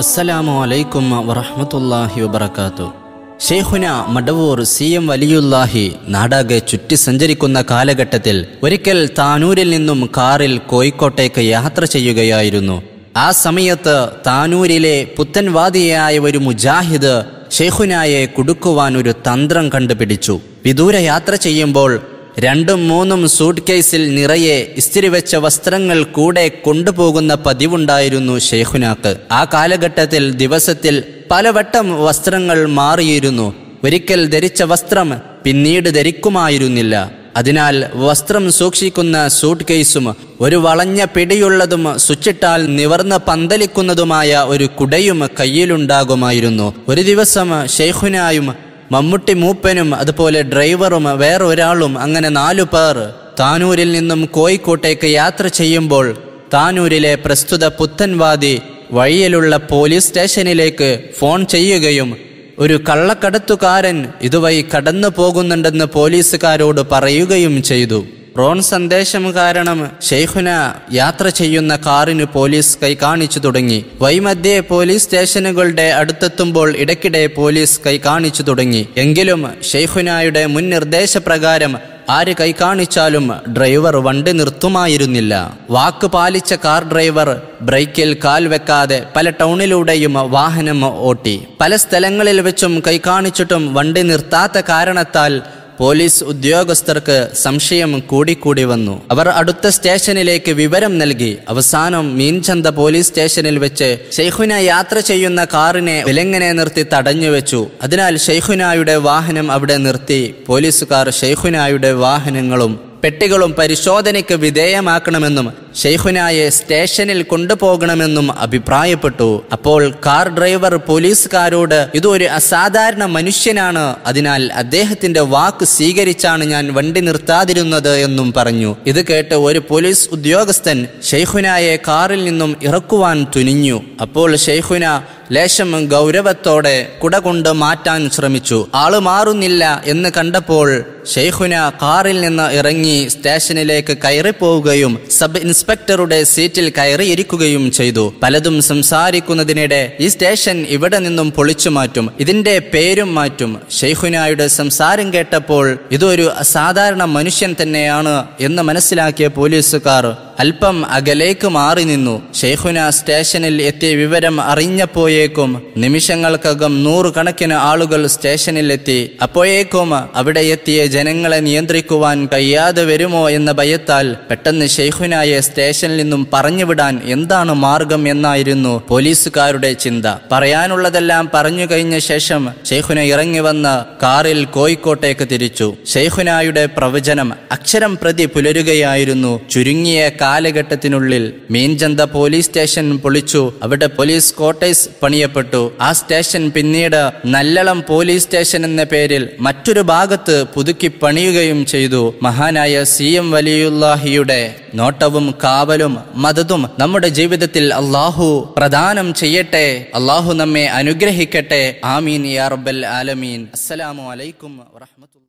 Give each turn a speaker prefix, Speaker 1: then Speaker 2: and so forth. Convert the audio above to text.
Speaker 1: അസ്സലാമു അലൈക്കും വറഹമത്തല്ലാഹി വബർക്കാത്തു ഷെയ്ഖുന മടവൂർ സി എം വലിയുല്ലാഹി നാടാകെ ചുറ്റി സഞ്ചരിക്കുന്ന കാലഘട്ടത്തിൽ ഒരിക്കൽ താനൂരിൽ നിന്നും കാറിൽ കോഴിക്കോട്ടേക്ക് യാത്ര ചെയ്യുകയായിരുന്നു. ആ സമയത്ത് താനൂരിലെ പുത്തൻവാദിയായ ഒരു മുജാഹിദ് ഷെയ്ഖുനായെ കുടുക്കുവാൻ ഒരു തന്ത്രം കണ്ടുപിടിച്ചു. വിദൂര യാത്ര ചെയ്യുമ്പോൾ രണ്ടും മൂന്നും സൂട്ട് കേസിൽ നിറയെ ഇസ്തിരി വെച്ച വസ്ത്രങ്ങൾ കൂടെ കൊണ്ടുപോകുന്ന പതിവുണ്ടായിരുന്നു ഷെയ്ഖുനാക്ക് ആ കാലഘട്ടത്തിൽ ദിവസത്തിൽ പലവട്ടം വസ്ത്രങ്ങൾ മാറിയിരുന്നു. ഒരിക്കൽ ധരിച്ച വസ്ത്രം പിന്നീട് ധരിക്കുമായിരുന്നില്ല. അതിനാൽ വസ്ത്രം സൂക്ഷിക്കുന്ന സൂട്ട് കേസും ഒരു വളഞ്ഞ പിടിയുള്ളതും സ്വിച്ചിട്ടാൽ നിവർന്ന് പന്തലിക്കുന്നതുമായ ഒരു കുടയും കയ്യിലുണ്ടാകുമായിരുന്നു. ഒരു ദിവസം ഷെയ്ഖുനായും മമ്മൂട്ടി മൂപ്പനും അതുപോലെ ഡ്രൈവറും വേറൊരാളും അങ്ങനെ നാലു പേർ താനൂരിൽ നിന്നും കോഴിക്കോട്ടേക്ക് യാത്ര ചെയ്യുമ്പോൾ താനൂരിലെ പ്രസ്തുത പുത്തൻവാദി വഴിയിലുള്ള പോലീസ് സ്റ്റേഷനിലേക്ക് ഫോൺ ചെയ്യുകയും ഒരു കള്ളക്കടത്തുകാരൻ ഇതുവഴി കടന്നു പോകുന്നുണ്ടെന്ന് പോലീസുകാരോട് പറയുകയും ചെയ്തു. റോൺ സന്ദേശം കാരണം ഷെയ്ഖുന യാത്ര ചെയ്യുന്ന കാറിന് പോലീസ് കൈ കാണിച്ചു തുടങ്ങി. വൈമധ്യേ പോലീസ് സ്റ്റേഷനുകളുടെ അടുത്തെത്തുമ്പോൾ ഇടയ്ക്കിടെ പോലീസ് കൈ കാണിച്ചു തുടങ്ങി. എങ്കിലും ഷെയ്ഖുനായുടെ മുൻ നിർദ്ദേശപ്രകാരം ആര് കൈ കാണിച്ചാലും ഡ്രൈവർ വണ്ടി നിർത്തുമായിരുന്നില്ല. വാക്ക് പാലിച്ച കാർ ഡ്രൈവർ ബ്രേക്കിൽ കാൽ വെക്കാതെ പല ടൗണിലൂടെയും വാഹനം ഓട്ടി. പല സ്ഥലങ്ങളിൽ വെച്ചും കൈ കാണിച്ചിട്ടും വണ്ടി നിർത്താത്ത കാരണത്താൽ പോലീസ് ഉദ്യോഗസ്ഥർക്ക് സംശയം കൂടിക്കൂടി വന്നു. അവർ അടുത്ത സ്റ്റേഷനിലേക്ക് വിവരം നൽകി. അവസാനം മീൻചന്ത പോലീസ് സ്റ്റേഷനിൽ വെച്ച് ഷെയ്ഖുന യാത്ര ചെയ്യുന്ന കാറിനെ വിലങ്ങനെ നിർത്തി തടഞ്ഞു വെച്ചു. അതിനാൽ ഷെയ്ഖുനായുടെ വാഹനം അവിടെ നിർത്തി. പോലീസുകാർ ഷെയ്ഖുനായുടെ വാഹനങ്ങളും പെട്ടികളും പരിശോധനയ്ക്ക് വിധേയമാക്കണമെന്നും ഷെയ്ഖുനായെ സ്റ്റേഷനിൽ കൊണ്ടുപോകണമെന്നും അഭിപ്രായപ്പെട്ടു. അപ്പോൾ കാർ ഡ്രൈവർ പോലീസുകാരോട് ഇതൊരു അസാധാരണ മനുഷ്യനാണ്. അതിനാൽ അദ്ദേഹത്തിന്റെ വാക്ക് സ്വീകരിച്ചാണ് ഞാൻ വണ്ടി നിർത്താതിരുന്നത് എന്നും പറഞ്ഞു. ഇത് കേട്ട് ഒരു പോലീസ് ഉദ്യോഗസ്ഥൻ ഷെയ്ഖുനായെ കാറിൽ നിന്നും ഇറക്കുവാൻ തുനിഞ്ഞു. അപ്പോൾ ഷെയ്ഖുന ലേശം ഗൗരവത്തോടെ കുട കൊണ്ട് മാറ്റാൻ ശ്രമിച്ചു. ആൾ മാറുന്നില്ല എന്ന് കണ്ടപ്പോൾ ഷെയ്ഖുന കാറിൽ നിന്ന് ഇറങ്ങി സ്റ്റേഷനിലേക്ക് കയറിപ്പോവുകയും സബ് ഇൻസ്പെക്ടറുടെ സീറ്റിൽ കയറിയിരിക്കുകയും ചെയ്തു. പലതും സംസാരിക്കുന്നതിനിടെ ഈ സ്റ്റേഷൻ ഇവിടെ നിന്നും പൊളിച്ചു മാറ്റും. ഇതിന്റെ പേരും മാറ്റും. ഷെയ്ഖുനായുടെ സംസാരം കേട്ടപ്പോൾ ഇതൊരു അസാധാരണ മനുഷ്യൻ തന്നെയാണ് എന്ന് മനസ്സിലാക്കിയ പോലീസുകാർ അല്പം അകലേക്ക് മാറി നിന്നു. ഷെയ്ഖുന സ്റ്റേഷനിൽ എത്തിയ വിവരം അറിഞ്ഞപ്പോയേക്കും നിമിഷങ്ങൾക്കകം നൂറുകണക്കിന് ആളുകൾ സ്റ്റേഷനിൽ എത്തി അപ്പോഴേക്കും അവിടെ എത്തിയ ജനങ്ങളെ നിയന്ത്രിക്കുവാൻ കഴിയാതെ വരുമോ എന്ന ഭയത്താൽ പെട്ടെന്ന് ഷെയ്ഖുനായെ സ്റ്റേഷനിൽ നിന്നും പറഞ്ഞുവിടാൻ എന്താണ് മാർഗം എന്നായിരുന്നു പോലീസുകാരുടെ ചിന്ത. പറയാനുള്ളതെല്ലാം പറഞ്ഞു കഴിഞ്ഞ ശേഷം ഷെയ്ഖുന ഇറങ്ങി വന്ന് കാറിൽ കോഴിക്കോട്ടേക്ക് തിരിച്ചു. ഷെയ്ഖുനായുടെ പ്രവചനം അക്ഷരം പ്രതി പുലരുകയായിരുന്നു. ചുരുങ്ങിയ കാലഘട്ടത്തിനുള്ളിൽ മീൻചന്ത പോലീസ് സ്റ്റേഷൻ പൊളിച്ചു. അവിടെ പോലീസ് ക്വാർട്ടേഴ്സ് പണിയപ്പെട്ടു. ആ സ്റ്റേഷൻ പിന്നീട് നല്ലളം പോലീസ് സ്റ്റേഷൻ എന്ന പേരിൽ മറ്റൊരു ഭാഗത്ത് പുതുക്കി പണിയുകയും ചെയ്തു. മഹാനായ സി എം വലിയുല്ലാഹിയുടെ നോട്ടവും കാവലും മതതും നമ്മുടെ ജീവിതത്തിൽ അള്ളാഹു പ്രദാനം ചെയ്യട്ടെ. അള്ളാഹു നമ്മെ അനുഗ്രഹിക്കട്ടെ. ആമീൻ യാ റബ്ബൽ ആലമീൻ. അസ്സലാമു അലൈക്കും വറഹ്മത്തുള്ളാഹി